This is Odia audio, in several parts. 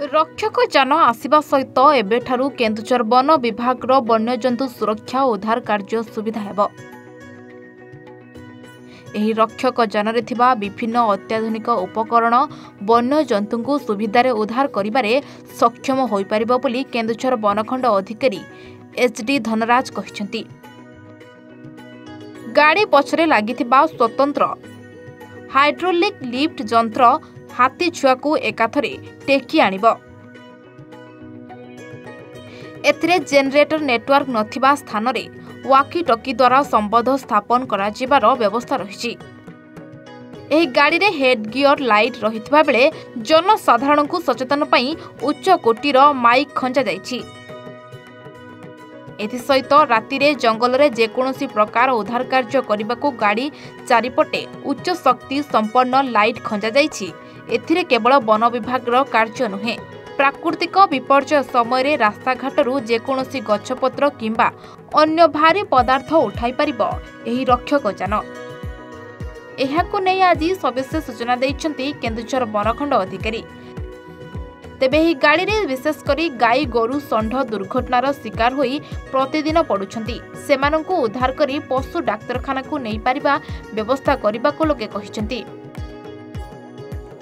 ରକ୍ଷକ ଯାନ ଆସିବା ସହିତ ଏବେଠାରୁ କେନ୍ଦୁଝର ବନ ବିଭାଗର ବନ୍ୟଜନ୍ତୁ ସୁରକ୍ଷା ଓ ଉଦ୍ଧାର କାର୍ଯ୍ୟ ସୁବିଧା ହେବ। ଏହି ରକ୍ଷକ ଯାନରେ ଥିବା ବିଭିନ୍ନ ଅତ୍ୟାଧୁନିକ ଉପକରଣ ବନ୍ୟଜନ୍ତୁଙ୍କୁ ସୁବିଧାରେ ଉଦ୍ଧାର କରିବାରେ ସକ୍ଷମ ହୋଇପାରିବ ବୋଲି କେନ୍ଦୁଝର ବନଖଣ୍ଡ ଅଧିକାରୀ ଏଚ୍ଡି ଧନରାଜ କହିଛନ୍ତି। ଗାଡ଼ି ପଛରେ ଲାଗିଥିବା ସ୍ୱତନ୍ତ୍ର ହାଇଡ୍ରୋଲିକ୍ ଲିଫ୍ଟ ଯନ୍ତ୍ର ହାତୀ ଛୁଆକୁ ଏକାଥରେ ଟେକି ଆଣିବ। ଏଥିରେ ଜେନେରେଟର ନେଟୱାର୍କ ନଥିବା ସ୍ଥାନରେ ୱାକି ଟକି ଦ୍ୱାରା ସମ୍ବନ୍ଧ ସ୍ଥାପନ କରାଯିବାର ବ୍ୟବସ୍ଥା ରହିଛି। ଏହି ଗାଡ଼ିରେ ହେଡ୍ ଗିୟର ଲାଇଟ୍ ରହିଥିବା ବେଳେ ଜନସାଧାରଣଙ୍କୁ ସଚେତନ ପାଇଁ ଉଚ୍ଚ କୋଟିର ମାଇକ୍ ଖଞ୍ଜାଯାଇଛି। ଏଥିସହିତ ରାତିରେ ଜଙ୍ଗଲରେ ଯେକୌଣସି ପ୍ରକାର ଉଦ୍ଧାର କାର୍ଯ୍ୟ କରିବାକୁ ଗାଡ଼ି ଚାରିପଟେ ଉଚ୍ଚ ଶକ୍ତି ସମ୍ପନ୍ନ ଲାଇଟ୍ ଖଞ୍ଜାଯାଇଛି। ଏଥିରେ କେବଳ ବନ ବିଭାଗର କାର୍ଯ୍ୟ ନୁହେଁ। ପ୍ରାକୃତିକ ବିପର୍ଯ୍ୟୟ ସମୟରେ ରାସ୍ତାଘାଟରୁ ଯେକୌଣସି ଗଛପତ୍ର କିମ୍ବା ଅନ୍ୟ ଭାରୀ ପଦାର୍ଥ ଉଠାଇ ପାରିବ ଏହି ରକ୍ଷକ ଯାନ। ଏହାକୁ ନେଇ ଆଜି ସବିଶେଷ ସୂଚନା ଦେଇଛନ୍ତି କେନ୍ଦୁଝର ବନଖଣ୍ଡ ଅଧିକାରୀ। ତେବେ ଏହି ଗାଡ଼ିରେ ବିଶେଷ କରି ଗାଈ ଗୋରୁ ଷଣ୍ଢ ଦୁର୍ଘଟଣାର ଶିକାର ହୋଇ ପ୍ରତିଦିନ ପଡ଼ୁଛନ୍ତି। ସେମାନଙ୍କୁ ଉଦ୍ଧାର କରି ପଶୁ ଡାକ୍ତରଖାନାକୁ ନେଇପାରିବା ବ୍ୟବସ୍ଥା କରିବାକୁ ଲୋକେ କହିଛନ୍ତି।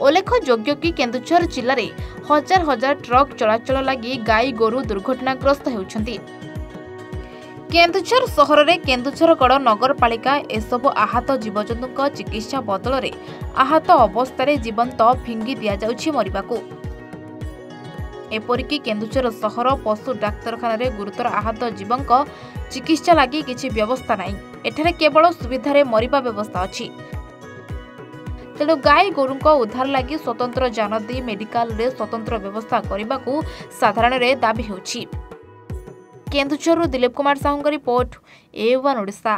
ଉଲ୍ଲେଖଯୋଗ୍ୟ କି କେନ୍ଦୁଝର ଜିଲ୍ଲାରେ ହଜାର ହଜାର ଟ୍ରକ୍ ଚଳାଚଳ ଲାଗି ଗାଈ ଗୋରୁ ଦୁର୍ଘଟଣାଗ୍ରସ୍ତ ହେଉଛନ୍ତି। କେନ୍ଦୁଝର ସହରରେ କେନ୍ଦୁଝରଗଡ଼ ନଗରପାଳିକା ଏସବୁ ଆହତ ଜୀବଜନ୍ତୁଙ୍କ ଚିକିତ୍ସା ବଦଳରେ ଆହତ ଅବସ୍ଥାରେ ଜୀବନ୍ତ ଫିଙ୍ଗି ଦିଆଯାଉଛି ମରିବାକୁ। ଏପରିକି କେନ୍ଦୁଝର ସହର ପଶୁ ଡାକ୍ତରଖାନାରେ ଗୁରୁତର ଆହତ ଜୀବଙ୍କ ଚିକିତ୍ସା ଲାଗି କିଛି ବ୍ୟବସ୍ଥା ନାହିଁ। ଏଠାରେ କେବଳ ସୁବିଧାରେ ମରିବା ବ୍ୟବସ୍ଥା ଅଛି। ତେଣୁ ଗାଈ ଗୋରୁଙ୍କ ଉଦ୍ଧାର ଲାଗି ସ୍ୱତନ୍ତ୍ର ଯାନ ଦେଇ ମେଡିକାଲରେ ସ୍ୱତନ୍ତ୍ର ବ୍ୟବସ୍ଥା କରିବାକୁ ସାଧାରଣରେ ଦାବି ହେଉଛି। କେନ୍ଦୁଝରରୁ ଦିଲ୍ଲୀପ କୁମାର ସାହୁଙ୍କ ରିପୋର୍ଟ ଏ ଓଡ଼ିଶା